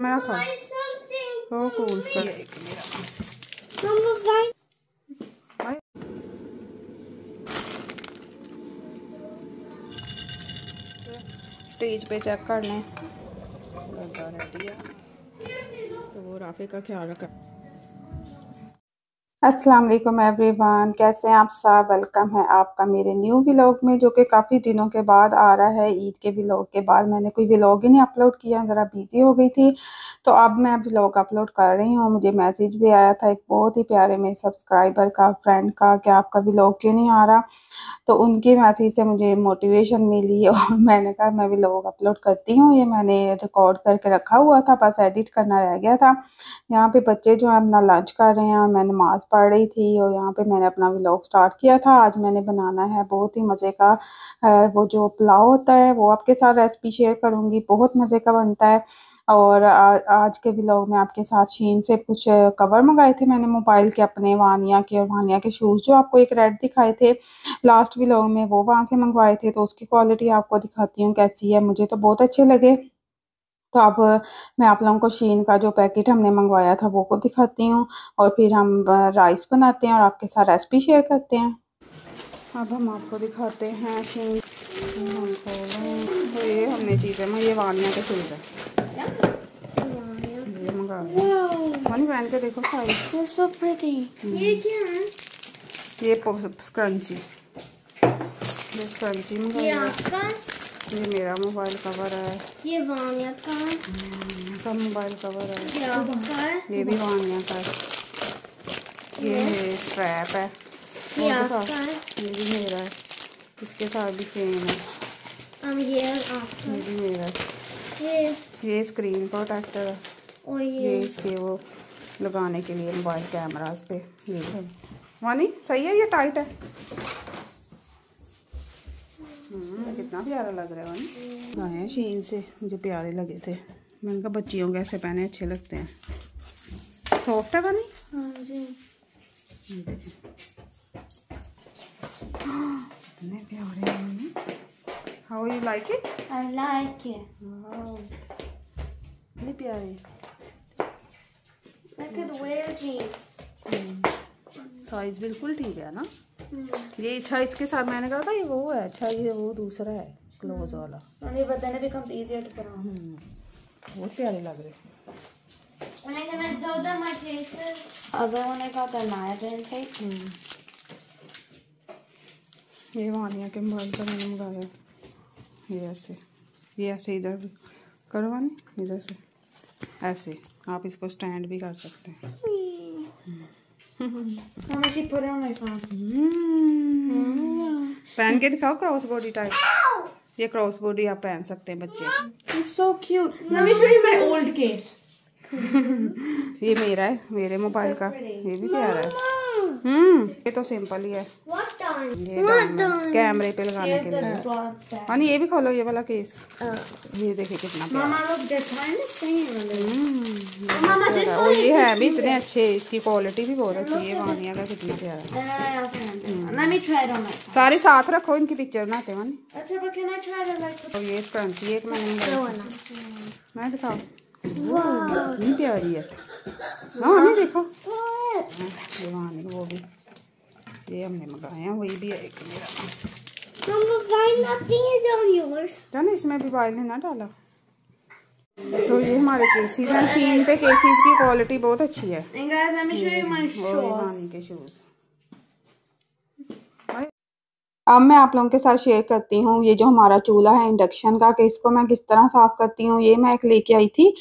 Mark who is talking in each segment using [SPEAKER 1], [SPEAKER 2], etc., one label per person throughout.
[SPEAKER 1] मैं खा तो कूल का स्टेज पे चेक करने लें। है तो वो राफे का ख्याल रखा अस्सलाम वालेकुम एवरीवन। कैसे हैं आप सब? वेलकम है आपका मेरे न्यू व्लॉग में, जो कि काफ़ी दिनों के बाद आ रहा है। ईद के व्लॉग के बाद मैंने कोई व्लॉग ही नहीं अपलोड किया, ज़रा बिज़ी हो गई थी। तो अब मैं व्लॉग अपलोड कर रही हूँ। मुझे मैसेज भी आया था एक बहुत ही प्यारे मेरे सब्सक्राइबर का, फ्रेंड का, कि आपका व्लॉग क्यों नहीं आ रहा? तो उनके मैसेज से मुझे मोटिवेशन मिली और मैंने कहा, मैं व्लॉग अपलोड करती हूँ। ये मैंने रिकॉर्ड करके रखा हुआ था, बस एडिट करना रह गया था। यहाँ पर बच्चे जो है अपना लंच कर रहे हैं और मैं नमाज़ पढ़ रही थी और यहाँ पे मैंने अपना व्लॉग स्टार्ट किया था। आज मैंने बनाना है बहुत ही मज़े का वो जो पुलाव होता है वो आपके साथ रेसिपी शेयर करूँगी। बहुत मज़े का बनता है और आ, आज के व्लॉग में आपके साथ शीन से कुछ कवर मंगाए थे मैंने मोबाइल के अपने वानिया के और वानिया के शूज़ जो आपको एक रेड दिखाए थे। लास्ट व्लॉग में वो वहाँ से मंगवाए थे तो उसकी क्वालिटी आपको दिखाती हूँ कैसी है। मुझे तो बहुत अच्छे लगे। तो अब मैं आप लोगों को शीन का जो पैकेट हमने मंगवाया था वो को दिखाती हूँ और फिर हम राइस बनाते हैं और आपके साथ रेसिपी शेयर करते हैं। अब हम आपको दिखाते हैं शीन। तो ये हमने चीज़ें ये वालियाँ के सूट है। ये मंगा मनी पहन के देखो साइज़।
[SPEAKER 2] ये क्या है?
[SPEAKER 1] ये स्क्रंची ये स्क्रंची मंगा ये मेरा मोबाइल कवर है।
[SPEAKER 2] ये वानिया का
[SPEAKER 1] सब मोबाइल कवर है।
[SPEAKER 2] ये,
[SPEAKER 1] ये भी वानिया का ये स्ट्रैप है
[SPEAKER 2] ये
[SPEAKER 1] ये भी मेरा है। इसके साथ भी चेन है।
[SPEAKER 2] ये
[SPEAKER 1] ये भी मेरा है।
[SPEAKER 2] ये?
[SPEAKER 1] ये स्क्रीन प्रोटेक्टर है।
[SPEAKER 2] और ये?
[SPEAKER 1] ये इसके वो लगाने के लिए मोबाइल कैमरास पे। ये वानी सही है ये टाइट है? हम्म, कितना प्यारा लग रहा है वानी आए शीन से मुझे प्यारे लगे थे। मैंने कहा बच्चियों के ऐसे पहने अच्छे लगते हैं। सॉफ्ट है वानी
[SPEAKER 2] हाँ जी।
[SPEAKER 1] कितने प्यारे हैं how you like it
[SPEAKER 2] I like it.
[SPEAKER 1] कितने प्यारे।
[SPEAKER 2] I could wear these.
[SPEAKER 1] Size बिल्कुल ठीक है ना. ये अच्छा इसके साथ मैंने कहा था ये वो है अच्छा ये वो दूसरा है क्लोज वाला।
[SPEAKER 2] it becomes easier to put on.
[SPEAKER 1] हम्म, बहुत प्यारे लग रहे।
[SPEAKER 2] When I gonna show them my cases. Other one I got the Niagen tape.
[SPEAKER 1] हम्म। ये वानिया के मोबाइल का मैंने मंगाया। ये ऐसे ये ऐसे इधर करो वानी इधर से। ऐसे आप इसको स्टैंड भी कर सकते हैं।
[SPEAKER 2] How much you put it on my phone?
[SPEAKER 1] हम्म। पहन के दिखाओ क्रॉस बॉडी टाइप ये क्रॉस बॉडी आप पहन सकते हैं बच्चे
[SPEAKER 2] It's so cute. Let me show you my old case.
[SPEAKER 1] ये मेरा है मेरे मोबाइल का ये भी प्यारा है हम्म। ये तो सिंपल ही है। कैमरे पे लगाने के लिए। हाँ। ये भी खोलो ये वाला केस ये देखिए कितना
[SPEAKER 2] मामा लोग
[SPEAKER 1] हम्म, भी इतने अच्छे इसकी क्वालिटी भी बहुत अच्छी है वानिया का कितना प्यारा।
[SPEAKER 2] हम्म।
[SPEAKER 1] सारे साथ रखो इनकी पिक्चर बनाते वानी
[SPEAKER 2] अच्छा
[SPEAKER 1] तो ये एक मैंने मैं
[SPEAKER 2] दिखाऊँ?
[SPEAKER 1] कितनी प्यारी है। हाँ नहीं देखो। हाँ, ये वो भी। ये हमने मंगाए हैं वही भी है एक मेरा। इसमें भी बाइल ने ना डाला। तो ये हमारे केसीज हैं शीन पे केसीज की क्वालिटी बहुत अच्छी है।
[SPEAKER 2] And guys, let me show you my
[SPEAKER 1] और ये
[SPEAKER 2] shorts.
[SPEAKER 1] वानी के शूज़ अब मैं आप लोगों के साथ शेयर करती हूँ, ये जो हमारा चूल्हा है इंडक्शन का, कि इसको मैं किस तरह साफ़ करती हूँ, ये मैं एक लेके आई थी।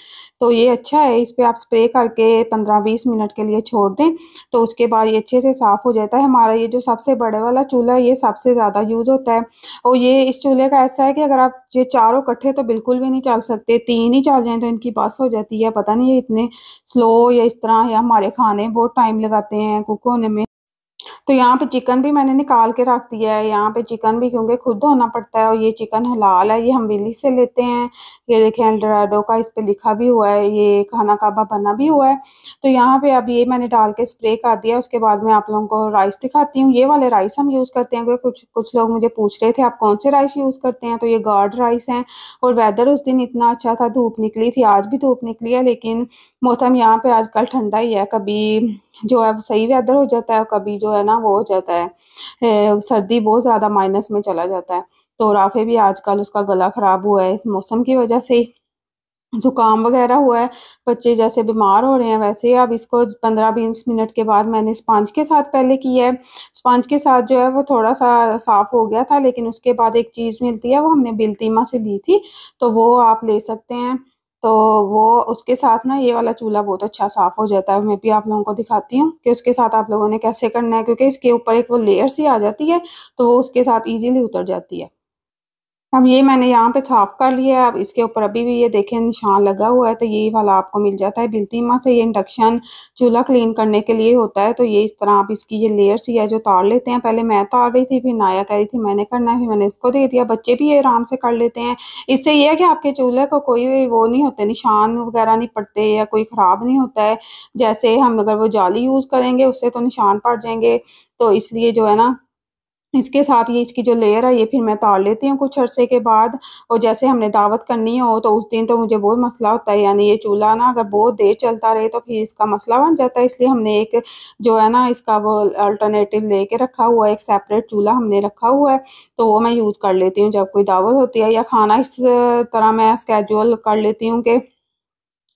[SPEAKER 1] तो ये अच्छा है, इस पर आप स्प्रे करके 15-20 मिनट के लिए छोड़ दें तो उसके बाद ये अच्छे से साफ़ हो जाता है। हमारा ये जो सबसे बड़े वाला चूल्हा है, ये सबसे ज़्यादा यूज़ होता है। और ये इस चूल्हे का ऐसा है कि अगर आप ये चारों कट्ठे तो बिल्कुल भी नहीं चल सकते, तीन ही चल जाएँ तो इनकी बस हो जाती है। पता नहीं ये इतने स्लो या इस तरह या हमारे खाने बहुत टाइम लगाते हैं, कुक होने में। तो यहाँ पे चिकन भी मैंने निकाल के रख दिया है। यहाँ पे चिकन भी क्योंकि खुद धोना पड़ता है और ये चिकन हलाल है, ये हम विली से लेते हैं। ये देखें एल्डराडो का इस पर लिखा भी हुआ है, ये खाना काबा बना भी हुआ है। तो यहाँ पे अब ये मैंने डाल के स्प्रे कर दिया उसके बाद मैं आप लोगों को राइस दिखाती हूँ। ये वाले राइस हम यूज़ करते हैं, क्योंकि कुछ कुछ लोग मुझे पूछ रहे थे, आप कौन से राइस यूज़ करते हैं? तो ये गार्ड राइस हैं। और वेदर उस दिन इतना अच्छा था, धूप निकली थी, आज भी धूप निकली है, लेकिन मौसम यहाँ पे आजकल ठंडा ही है। कभी जो है सही वेदर हो जाता है कभी जो है ना हो जाता है। सर्दी बहुत ज़्यादा माइनस में चला जाता है। तो राफे भी आजकल उसका गला ख़राब हुआ है। इस मौसम की वजह से ही ज़ुकाम वगैरह हुआ है। बच्चे जैसे बीमार हो रहे हैं वैसे अब इसको पंद्रह बीस मिनट के बाद मैंने स्पंज के साथ पहले किया है। स्पंज के साथ जो है वो थोड़ा सा साफ़ हो गया था, लेकिन उसके बाद एक चीज़ मिलती है, वो हमने बिल्तीमा से ली थी तो वो आप ले सकते हैं। तो वो, उसके साथ ना ये वाला चूल्हा बहुत अच्छा साफ़ हो जाता है। मैं भी आप लोगों को दिखाती हूँ कि उसके साथ आप लोगों ने कैसे करना है, क्योंकि इसके ऊपर एक वो लेयर सी आ जाती है तो वो उसके साथ ईजिली उतर जाती है। अब ये मैंने यहाँ पे साफ़ कर लिया है अब इसके ऊपर अभी भी ये देखें, निशान लगा हुआ है तो ये वाला आपको मिल जाता है। बिल्तीमा से ये इंडक्शन चूल्हा क्लीन करने के लिए होता है तो ये इस तरह आप इसकी ये लेयर सी है जो तार लेते हैं, पहले मैं तार रही थी, फिर नाया कह रही थी, मैंने करना है मैंने उसको दे दिया। बच्चे भी ये आराम से कर लेते हैं। इससे ये है कि आपके चूल्हे को कोई वो नहीं होते, निशान वगैरह नहीं पड़ते या कोई ख़राब नहीं होता है। जैसे हम अगर वो जाली यूज़ करेंगे, उससे तो निशान पड़ जाएँगे तो इसलिए जो है ना इसके साथ ये इसकी जो लेयर है, ये फिर मैं तार लेती हूँ कुछ अरसे के बाद। और जैसे हमने दावत करनी हो तो उस दिन तो मुझे बहुत मसला होता है, यानी ये चूल्हा ना अगर बहुत देर चलता रहे तो फिर इसका मसला बन जाता है। इसलिए हमने एक जो है ना, इसका वो अल्टरनेटिव लेके रखा हुआ है, एक सेपरेट चूल्हा हमने रखा हुआ है तो वो मैं यूज़ कर लेती हूँ जब कोई दावत होती है। या खाना इस तरह मैं स्केजुअल कर लेती हूँ कि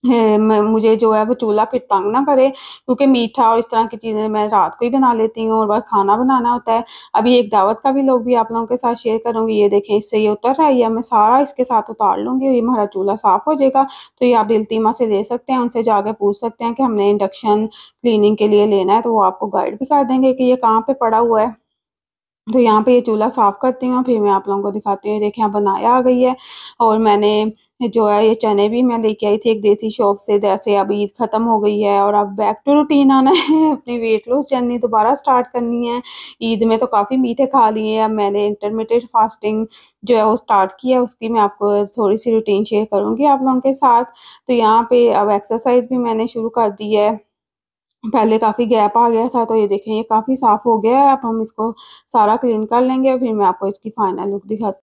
[SPEAKER 1] मुझे जो है वो चूल्हा फिर तंग ना करे, क्योंकि मीठा और इस तरह की चीज़ें मैं रात को ही बना लेती हूँ और वह खाना बनाना होता है। अभी एक दावत का भी लोग भी आप लोगों के साथ शेयर करूँगी, ये देखें, इससे ये उतर रहा है, या मैं सारा इसके साथ उतार लूँगी ये हमारा चूल्हा साफ़ हो जाएगा। तो ये आप दिलतीमा से ले सकते हैं, उनसे जाके पूछ सकते हैं कि हमने इंडक्शन क्लीनिंग के लिए लेना है तो वो आपको गाइड भी कर देंगे कि ये कहाँ पर पड़ा हुआ है। तो यहाँ पे ये चूल्हा साफ़ करती हूँ, फिर मैं आप लोगों को दिखाती हूँ। देखिए, यहाँ बनाया आ गई है और मैंने जो है, ये चने भी मैं लेके आई थी एक देसी शॉप से, जैसे अब ईद ख़त्म हो गई है और अब बैक टू रूटीन आना है, अपनी वेट लॉस जर्नी दोबारा स्टार्ट करनी है। ईद में तो काफ़ी मीठे खा लिए हैं, अब मैंने इंटरमीडिएट फास्टिंग जो है, वो स्टार्ट किया उसकी मैं आपको थोड़ी सी रूटीन शेयर करूँगी आप लोगों के साथ। तो यहाँ पे अब एक्सरसाइज भी मैंने शुरू कर दी है। पहले काफ़ी गैप आ गया था तो ये देखें, ये काफ़ी साफ़ हो गया है। अब हम इसको सारा क्लीन कर लेंगे, फिर मैं आपको इसकी फाइनल लुक दिखाती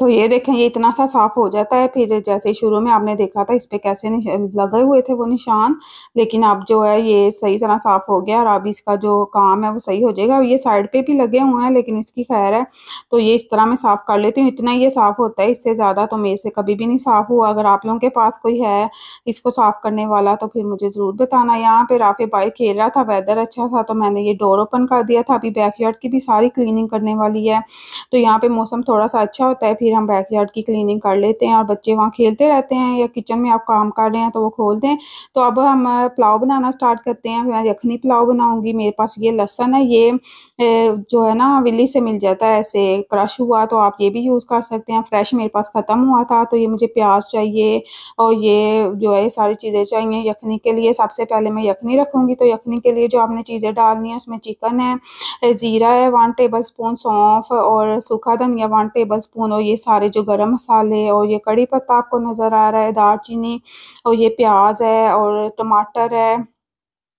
[SPEAKER 1] तो ये देखें, ये इतना सा साफ़ हो जाता है, फिर जैसे शुरू में आपने देखा था, इस पे कैसे लगे हुए थे वो निशान, लेकिन अब जो है, ये सही तरह साफ़ हो गया और अब इसका जो काम है, वो सही हो जाएगा। ये साइड पे भी लगे हुए हैं, लेकिन इसकी खैर है तो ये इस तरह मैं साफ़ कर लेती हूँ। इतना ये साफ़ होता है, इससे ज़्यादा तो मेरे से कभी भी नहीं साफ़ हुआ। अगर आप लोगों के पास कोई है, इसको साफ़ करने वाला तो फिर मुझे ज़रूर बताना। यहाँ पे राफे बाइक खेल रहा था वेदर अच्छा था तो मैंने ये डोर ओपन कर दिया था। अभी बैकयार्ड की भी सारी क्लीनिंग करने वाली है तो यहाँ पे मौसम थोड़ा सा अच्छा होता है फिर हम बैकयार्ड की क्लीनिंग कर लेते हैं और बच्चे वहाँ खेलते रहते हैं या किचन में आप काम कर रहे हैं तो वो खोलते हैं तो अब हम पुलाव बनाना स्टार्ट करते हैं। मैं यखनी पुलाव बनाऊँगी। मेरे पास ये लहसन है, ये जो है ना, विली से मिल जाता है, ऐसे क्रश हुआ तो आप ये भी यूज़ कर सकते हैं। फ्रेश मेरे पास ख़त्म हुआ था तो ये मुझे प्याज चाहिए और ये जो है सारी चीज़ें चाहिए यखनी के लिए। सबसे पहले मैं यखनी रखूँगी तो यखनी के लिए जो आपने चीज़ें डालनी है, उसमें चिकन है ज़ीरा है, वन टेबल स्पून सौंफ और सूखा धनिया वन टेबल स्पून और ये सारे जो गरम मसाले और ये कड़ी पत्ता आपको नज़र आ रहा है, दालचीनी और ये प्याज है और टमाटर है,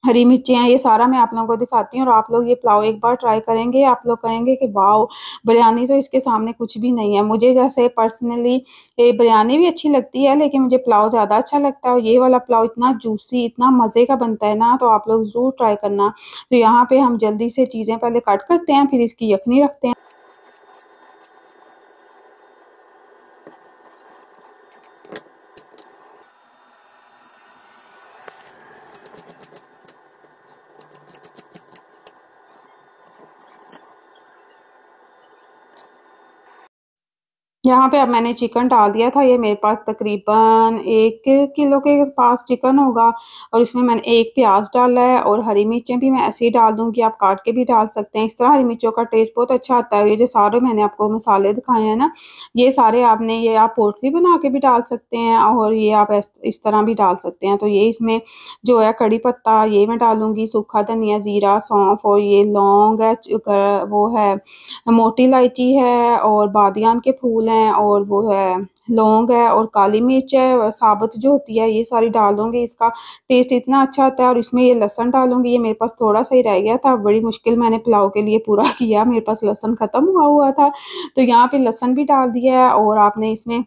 [SPEAKER 1] हरी मिर्ची हैं, ये सारा मैं आप लोगों को दिखाती हूँ और आप लोग ये पुलाव एक बार ट्राई करेंगे। आप लोग कहेंगे कि, वाओ, बिरयानी तो इसके सामने कुछ भी नहीं है। मुझे जैसे पर्सनली ये बिरयानी भी अच्छी लगती है, लेकिन मुझे पुलाव ज़्यादा अच्छा लगता है और ये वाला पुलाव इतना जूसी इतना मज़े का बनता है ना तो आप लोग ज़रूर ट्राई करना। तो यहाँ पे हम जल्दी से चीज़ें पहले कट करते हैं, फिर इसकी यखनी रखते हैं। यहाँ पे अब मैंने चिकन डाल दिया था, ये मेरे पास तकरीबन एक किलो के पास चिकन होगा और इसमें मैंने एक प्याज डाला है और हरी मिर्चें भी मैं ऐसे ही डाल दूँगी, आप काट के भी डाल सकते हैं। इस तरह हरी मिर्चों का टेस्ट बहुत अच्छा आता है, ये जो सारे मैंने आपको मसाले दिखाए हैं ना, ये सारे आपने, ये आप पोटली बना के भी डाल सकते हैं और ये आप इस तरह भी डाल सकते हैं। तो ये इसमें जो है कड़ी पत्ता, ये मैं डालूँगी, सूखा धनिया, ज़ीरा, सौंफ और ये लौंग है वो है, मोटी इलायची है और बादियान के फूल हैं और वो है, लौंग है और काली मिर्च है साबुत जो होती है ये सारी डाल दूँगी इसका टेस्ट इतना अच्छा आता है और इसमें ये लहसन डालूँगी, ये मेरे पास थोड़ा सा ही रह गया था, बड़ी मुश्किल मैंने पुलाव के लिए पूरा किया, मेरे पास लहसन ख़त्म हुआ हुआ था तो यहाँ पर लहसन भी डाल दिया है और आपने इसमें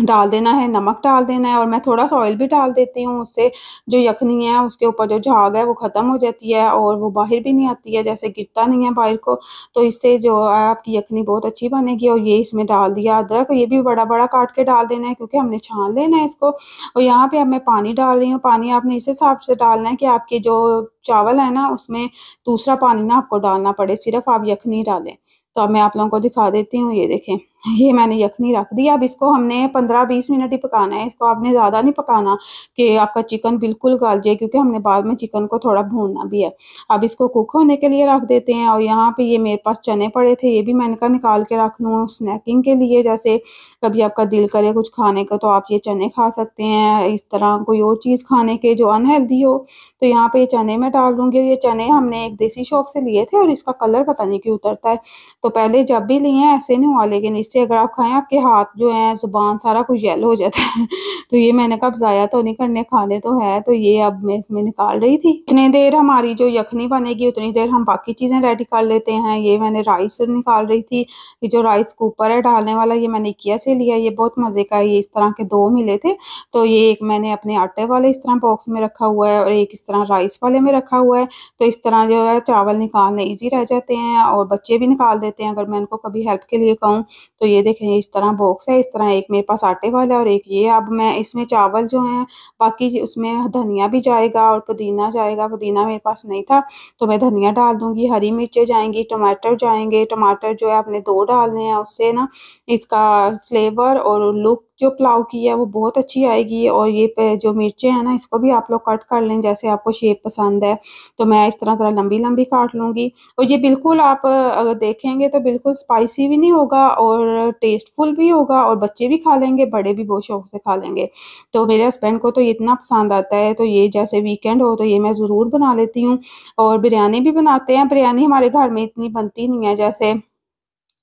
[SPEAKER 1] डाल देना है, नमक डाल देना है और मैं थोड़ा सा ऑयल भी डाल देती हूँ, उससे जो यखनी है, उसके ऊपर जो झाग है, वो ख़त्म हो जाती है और वो बाहर भी नहीं आती है, जैसे गिरता नहीं है बाहर को। तो इससे जो है आपकी यखनी बहुत अच्छी बनेगी और ये इसमें डाल दिया अदरक। ये भी बड़ा बड़ा काट के डाल देना है क्योंकि हमने छान लेना है इसको। और यहाँ पर अब मैं पानी डाल रही हूँ। पानी आपने इस हिसाब से डालना है कि आपके जो चावल है ना, उसमें दूसरा पानी ना आपको डालना पड़े, सिर्फ़ आप यखनी डालें। तो अब मैं आप लोगों को दिखा देती हूँ, ये देखें। ये मैंने यखनी रख दी अब इसको हमने पंद्रह बीस मिनट ही पकाना है। इसको आपने ज़्यादा नहीं पकाना कि आपका चिकन बिल्कुल गल जाए, क्योंकि हमने बाद में चिकन को थोड़ा भूनना भी है। अब इसको कुक होने के लिए रख देते हैं और यहाँ पे ये मेरे पास चने पड़े थे, ये भी मैंने कहा निकाल के रख लूँ स्नैकिंग के लिए। जैसे कभी आपका दिल करे कुछ खाने का तो आप ये चने खा सकते हैं। इस तरह कोई और चीज़ खाने के जो अनहेल्दी हो तो यहाँ पर ये चने में डाल दूँगी। ये चने हमने एक देसी शॉप से लिए थे और इसका कलर पता नहीं क्यों उतरता है। तो पहले जब भी लिए हैं, ऐसे नहीं हुआ, लेकिन इससे अगर आप खाएँ, आपके हाथ जो है, ज़ुबान सारा कुछ येलो हो जाता है। तो ये मैंने कब ज़ाया तो नहीं करने, खाने तो है। तो ये अब मैं इसमें निकाल रही थी। इतनी देर हमारी जो यखनी बनेगी, उतनी देर हम बाकी चीज़ें रेडी कर लेते हैं। ये मैंने राइस निकाल रही थी। ये जो राइस कुकर है, डालने वाला, ये मैंने किया से लिया। ये बहुत मज़े का ये इस तरह के दो मिले थे। तो ये एक मैंने अपने आटे वाले इस तरह बॉक्स में रखा हुआ है और एक इस तरह राइस वाले में रखा हुआ है। तो इस तरह जो है, चावल निकालने ईजी रह जाते हैं और बच्चे भी निकाल देते हैं। अगर मैं उनको कभी हेल्प के लिए कहूँ तो ये देखें इस तरह बॉक्स है, इस तरह एक मेरे पास आटे वाला और एक ये। अब मैं इसमें चावल जो है, बाकी उसमें धनिया भी जाएगा और पुदीना जाएगा। पुदीना मेरे पास नहीं था तो मैं धनिया डाल दूँगी, हरी मिर्चें जाएँगी, टमाटर जाएँगे। टमाटर जो है, आपने दो डालने हैं, उससे ना इसका फ्लेवर और लुक जो पुलाव की है वो बहुत अच्छी आएगी और ये जो मिर्चें हैं ना, इसको भी आप लोग कट कर लें जैसे आपको शेप पसंद है। तो मैं इस तरह ज़रा लंबी लंबी काट लूँगी। और ये बिल्कुल आप, अगर देखेंगे तो बिल्कुल स्पाइसी भी नहीं होगा और टेस्टफुल भी होगा और बच्चे भी खा लेंगे, बड़े भी बहुत शौक से खा लेंगे। तो मेरे हस्बैंड को तो ये इतना पसंद आता है तो ये जैसे वीकेंड हो तो ये मैं ज़रूर बना लेती हूँ। और बिरयानी भी बनाते हैं, बिरयानी हमारे घर में इतनी बनती नहीं है जैसे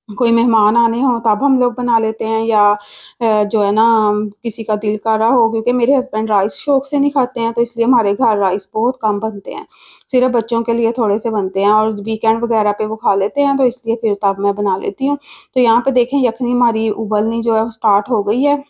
[SPEAKER 1] कोई मेहमान आने हों, तब हम लोग बना लेते हैं या जो है ना, किसी का दिल कर रहा हो, क्योंकि मेरे हस्बैंड राइस शौक से नहीं खाते हैं तो इसलिए हमारे घर राइस बहुत कम बनते हैं। सिर्फ़ बच्चों के लिए थोड़े से बनते हैं और वीकेंड वगैरह पे वो खा लेते हैं तो इसलिए फिर तब मैं बना लेती हूँ। तो यहाँ पे देखें, यखनी हमारी उबलनी जो है स्टार्ट हो गई है।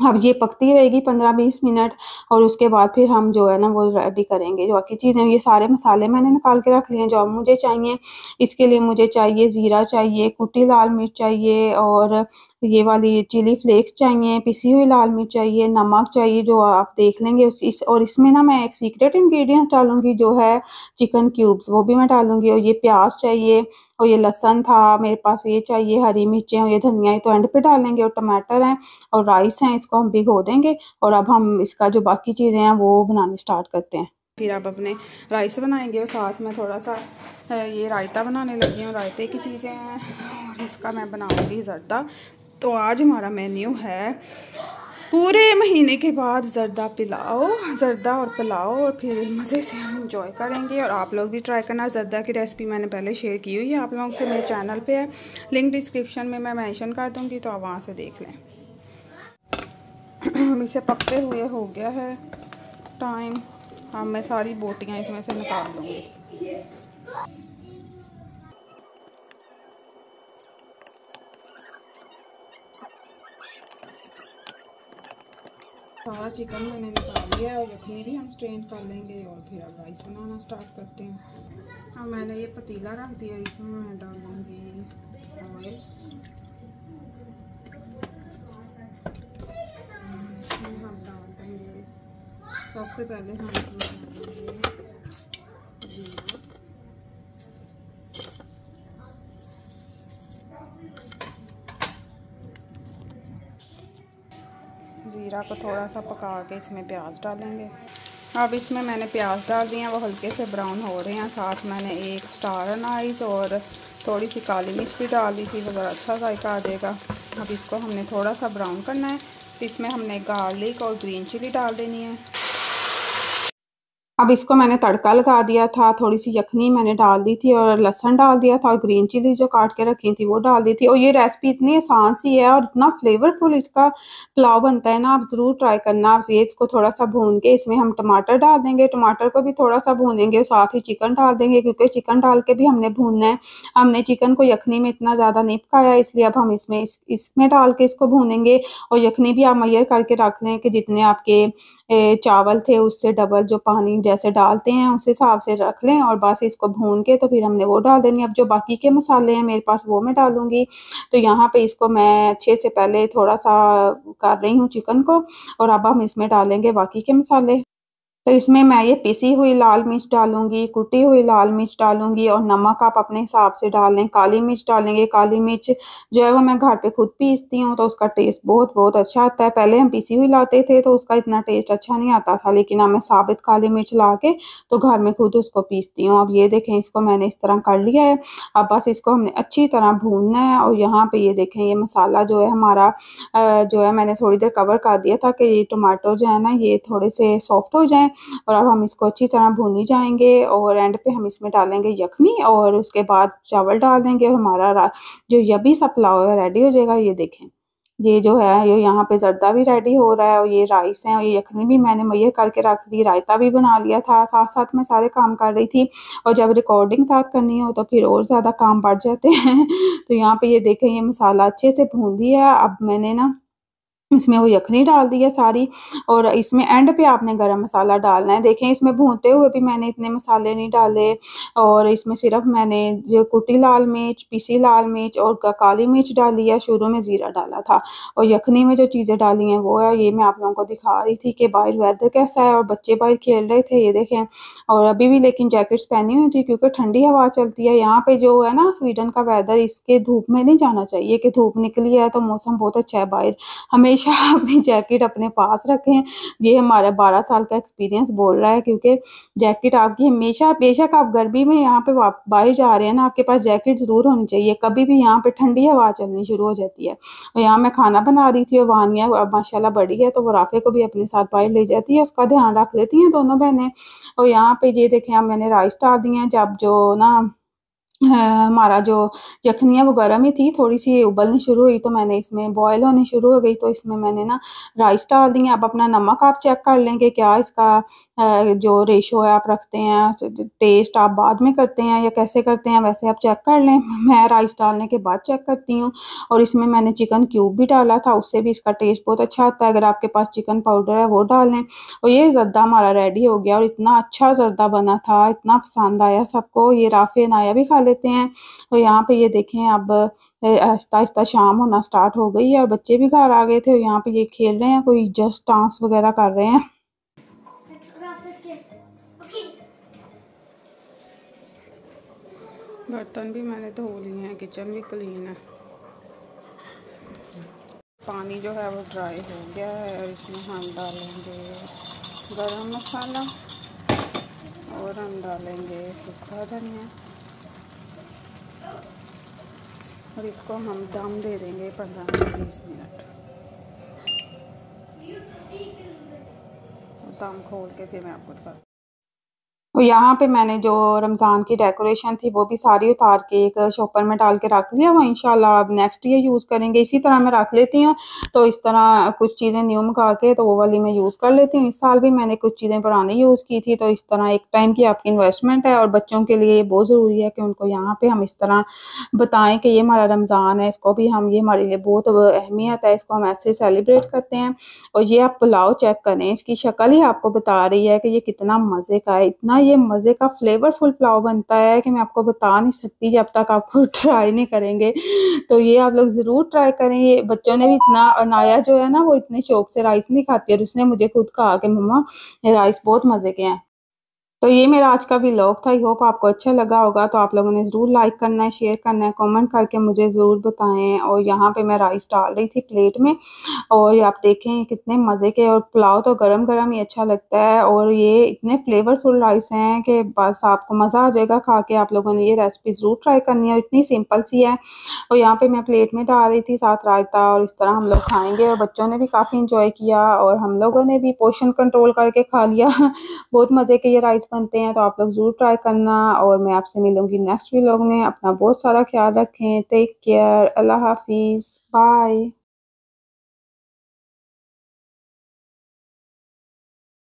[SPEAKER 1] अब ये पकती रहेगी पंद्रह बीस मिनट और उसके बाद फिर हम जो है ना वो रेडी करेंगे। जो बाकी चीज़ें ये सारे मसाले मैंने निकाल के रख लिए हैं। जो अब मुझे चाहिए, इसके लिए मुझे चाहिए ज़ीरा चाहिए, कुटी लाल मिर्च चाहिए और ये वाली चिली फ्लेक्स चाहिए, पिसी हुई लाल मिर्च चाहिए, नमक चाहिए जो आप देख लेंगे उस, इस, और इसमें ना मैं एक सीक्रेट इंग्रेडिएंट डालूँगी जो है चिकन क्यूब्स वो भी मैं डालूँगी और ये प्याज चाहिए और ये लहसन था, मेरे पास ये चाहिए, हरी मिर्चें और ये धनिया तो एंड पे डालेंगे और टमाटर हैं और राइस हैं, इसको हम भिगो देंगे और अब हम इसका जो बाकी चीज़ें हैं वो बनाने स्टार्ट करते हैं। फिर अब अपने राइस बनाएँगे और साथ में थोड़ा सा ये रायता बनाने लगी हूँ, रायते की चीज़ें हैं और इसका मैं बनाऊँगी जर्दा। तो आज हमारा मेन्यू है पूरे महीने के बाद जर्दा पिलाओ, जर्दा और पिलाओ और फिर मज़े से हम इंजॉय करेंगे और आप लोग भी ट्राई करना। जर्दा की रेसिपी मैंने पहले शेयर की हुई है, आप लोगों से मेरे चैनल पे है। लिंक डिस्क्रिप्शन में मैं मेंशन कर दूँगी तो आप वहाँ से देख लें। हम इसे पकते हुए हो गया है। टाइम अब मैं सारी बोटियाँ इसमें से निकाल लूँगी। सारा चिकन मैंने निकाल लिया और यखनी भी हम स्ट्रेन कर लेंगे और फिर अब राइस बनाना स्टार्ट करते हैं। अब मैंने ये पतीला रख दिया, इसमें मैं डालूँगी ऑयल हम डाल देंगे। सबसे पहले हम इसमें जीरा। ज़ीरा को थोड़ा सा पका के इसमें प्याज डालेंगे। अब इसमें मैंने प्याज डाल दिए हैं वो हल्के से ब्राउन हो रहे हैं। साथ मैंने एक स्टार अनाइस और थोड़ी सी काली मिर्च भी डाल दी थी, वो ज़रा अच्छा जायका आ जाएगा। अब इसको हमने थोड़ा सा ब्राउन करना है। इसमें हमने गार्लिक और ग्रीन चिली डाल देनी है। अब इसको मैंने तड़का लगा दिया था थोड़ी सी यखनी मैंने डाल दी थी और लहसन डाल दिया था और ग्रीन चिली जो काट के रखी थी वो डाल दी थी। और ये रेसिपी इतनी आसान सी है और इतना फ्लेवरफुल इसका पुलाव बनता है ना आप ज़रूर ट्राई करना। आप ये इसको थोड़ा सा भून के इसमें हम टमाटर डाल देंगे। टमाटर को भी थोड़ा सा भूनेंगे और साथ ही चिकन डाल देंगे क्योंकि चिकन डाल के भी हमने भूनना है। हमने चिकन को यखनी में इतना ज़्यादा नहीं पकाया इसलिए अब हम इसमें इस, इसमें डाल के इसको भूनेंगे। और यखनी भी आप मैयर करके रख लें कि जितने आपके चावल थे उससे डबल जो पानी जैसे डालते हैं, उस हिसाब से रख लें और बस इसको भून के तो फिर हमने वो डाल देनी। अब जो बाकी के मसाले हैं, मेरे पास वो मैं डालूँगी। तो यहाँ पे इसको मैं अच्छे से पहले थोड़ा सा कर रही हूँ चिकन को और अब हम इसमें डालेंगे बाकी के मसाले। तो इसमें मैं ये पिसी हुई लाल मिर्च डालूँगी, कुटी हुई लाल मिर्च डालूँगी और नमक आप अपने हिसाब से डाल लें। काली मिर्च डालेंगे, काली मिर्च जो है वो मैं घर पे खुद पीसती हूँ तो उसका टेस्ट बहुत बहुत अच्छा आता है। पहले हम पीसी हुई लाते थे तो उसका इतना टेस्ट अच्छा नहीं आता था, लेकिन अब मैं साबित काली मिर्च ला के तो घर में खुद उसको पीसती हूँ। अब ये देखें, इसको मैंने इस तरह कर लिया है। अब बस इसको हमने अच्छी तरह भूनना है और यहाँ पर ये देखें, ये मसाला जो है हमारा जो है मैंने थोड़ी देर कवर कर दिया था कि ये टमाटो जो है ना, ये थोड़े से सॉफ्ट हो जाएँ। और अब हम इसको अच्छी तरह भूनी जाएँगे और एंड पे हम इसमें डालेंगे यखनी और उसके बाद चावल डाल देंगे और हमारा जो यबी सा पुलाव है रेडी हो जाएगा। ये देखें, ये जो है, ये यहाँ पे जर्दा भी रेडी हो रहा है और ये राइस है और ये यखनी भी मैंने मैयर करके रख दी, रायता भी बना लिया था। साथ साथ में सारे काम कर रही थी और जब रिकॉर्डिंग साथ करनी हो तो फिर और ज़्यादा काम बढ़ जाते हैं। तो यहाँ पे ये देखें, ये मसाला अच्छे से भून दिया अब मैंने ना इसमें वो यखनी डाल दी है सारी और इसमें एंड पे आपने गरम मसाला डालना है। देखें, इसमें भूनते हुए भी मैंने इतने मसाले नहीं डाले और इसमें सिर्फ़ मैंने जो कुटी लाल मिर्च, पीसी लाल मिर्च और काली मिर्च डाली है, शुरू में ज़ीरा डाला था और यखनी में जो चीज़ें डाली हैं वो है, ये मैं आप लोगों को दिखा रही थी कि बाहर वेदर कैसा है और बच्चे बाहर खेल रहे थे, ये देखें। और अभी भी लेकिन जैकेट्स पहनी हुई थी क्योंकि ठंडी हवा चलती है। यहाँ पर जो है ना स्वीडन का वेदर इसके धूप में नहीं जाना चाहिए कि धूप निकली है तो मौसम बहुत अच्छा है बाहर। हमेशा हमेशा अपनी जैकेट अपने पास रखें। ये हमारा बारह साल का एक्सपीरियंस बोल रहा है, क्योंकि जैकेट आपकी हमेशा, बेशक आप गर्मी में यहाँ पे बाहर जा रहे हैं ना, आपके पास जैकेट ज़रूर होनी चाहिए। कभी भी यहाँ पे ठंडी हवा चलनी शुरू हो जाती है। और यहाँ मैं खाना बना रही थी और वानिया माशाला बड़ी है तो वो राफे को भी अपने साथ बाहर ले जाती है, उसका ध्यान रख लेती हैं दोनों बहनें। और यहाँ पे ये देखें मैंने राइस डाल दिए हैं, जब जो ना हमारा जो यखनी है वो गर्म ही थी थोड़ी सी उबलनी शुरू हुई तो मैंने इसमें बॉयल होनी शुरू हो गई तो इसमें मैंने ना राइस डाल दिए अब अपना नमक आप चेक कर लेंगे क्या इसका जो रेशो है आप रखते हैं टेस्ट आप बाद में करते हैं या कैसे करते हैं, वैसे आप चेक कर लें। मैं राइस डालने के बाद चेक करती हूँ और इसमें मैंने चिकन क्यूब भी डाला था, उससे भी इसका टेस्ट बहुत अच्छा आता है। अगर आपके पास चिकन पाउडर है, वो डाल लें। और ये जर्दा हमारा रेडी हो गया और इतना अच्छा जर्दा बना था, इतना पसंद आया सबको। ये राफे नाया भी खा लेते हैं। और यहाँ पे ये देखें, अब आहिस्ता आहिस्ता शाम होना स्टार्ट हो गई है और बच्चे भी घर आ गए थे और यहाँ पे ये खेल रहे हैं, कोई जस्ट डांस वगैरह कर रहे हैं। बर्तन भी मैंने धो लिए हैं, किचन भी क्लीन है। पानी जो है वो ड्राई हो गया है और इसमें हम डालेंगे गरम मसाला और हम डालेंगे सूखा धनिया। और इसको हम दम दे देंगे पंद्रह बीस मिनट। दम खोल के फिर मैं आपको दिखा और यहाँ पे मैंने जो रमज़ान की डेकोरेशन थी, वो भी सारी उतार के एक शॉपर में डाल के रख लिया। वो इंशाल्लाह अब नेक्स्ट ईयर यूज़ करेंगे। इसी तरह मैं रख लेती हूँ। तो इस तरह कुछ चीज़ें न्यू मंगा के तो वो वाली मैं यूज़ कर लेती हूँ। इस साल भी मैंने कुछ चीज़ें पुरानी यूज़ की थी। तो इस तरह एक टाइम की आपकी इन्वेस्टमेंट है और बच्चों के लिए बहुत ज़रूरी है कि उनको यहाँ पर हम इस तरह बताएँ कि ये हमारा रमज़ान है। इसको भी हम, ये हमारे लिए बहुत अहमियत है। इसको हम ऐसे सेलिब्रेट करते हैं। और ये आप पुलाव चेक करें। इसकी शक्ल ही आपको बता रही है कि ये कितना मज़े का है। इतना ये मज़े का फ्लेवरफुल पुलाव बनता है कि मैं आपको बता नहीं सकती जब तक आप खुद ट्राई नहीं करेंगे। तो ये आप लोग ज़रूर ट्राई करें। ये बच्चों ने भी इतना अनाया जो है ना, वो इतने शौक से राइस नहीं खाती और उसने मुझे खुद कहा कि, मम्मा, ये राइस बहुत मज़े के हैं। तो ये मेरा आज का व्लॉग था। आई होप आपको अच्छा लगा होगा। तो आप लोगों ने ज़रूर लाइक करना है शेयर करना है कमेंट करके मुझे ज़रूर बताएँ। और यहाँ पे मैं राइस डाल रही थी प्लेट में। और ये आप देखें कितने मज़े के और पुलाव तो गरम गरम ही अच्छा लगता है। और ये इतने फ्लेवरफुल राइस हैं कि बस आपको मज़ा आ जाएगा खा के। आप लोगों ने ये रेसिपी ज़रूर ट्राई करनी है। इतनी सिंपल सी है। और यहाँ पर मैं प्लेट में डाल रही थी साथ रायता। और इस तरह हम लोग खाएँगे। और बच्चों ने भी काफ़ी इंजॉय किया। और हम लोगों ने भी पोर्शन कंट्रोल करके खा लिया। बहुत मज़े के ये राइस बनते हैं तो आप लोग ज़रूर ट्राई करना और मैं आपसे मिलूँगी नेक्स्ट व्लॉग में। अपना बहुत सारा ख्याल रखें। टेक केयर अल्लाह हाफिज़। बाय